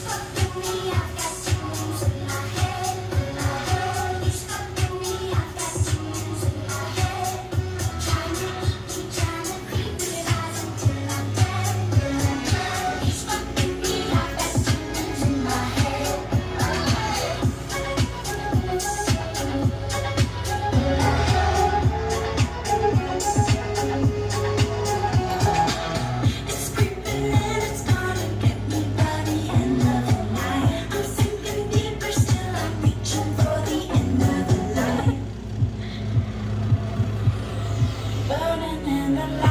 Thank you. and the.